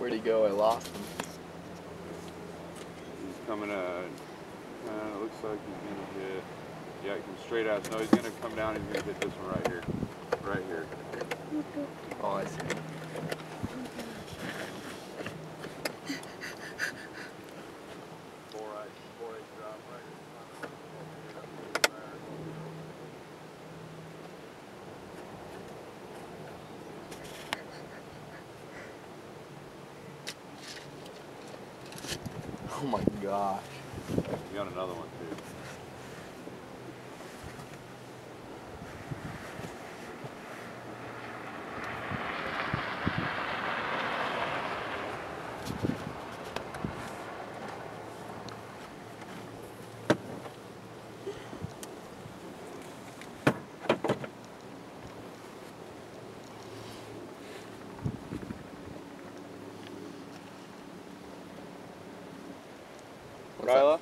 Where'd he go? I lost him. He's coming, uh, uh, it looks like he's gonna hit, yeah, he comes straight out. No, he's gonna come down, he's gonna hit this one right here. Right here. Oh, I see. Oh my gosh. You got another one too. What's Kyla?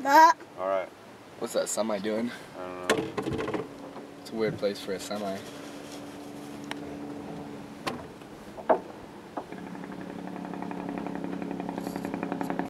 That. All right. What's that semi doing? I don't know. It's a weird place for a semi.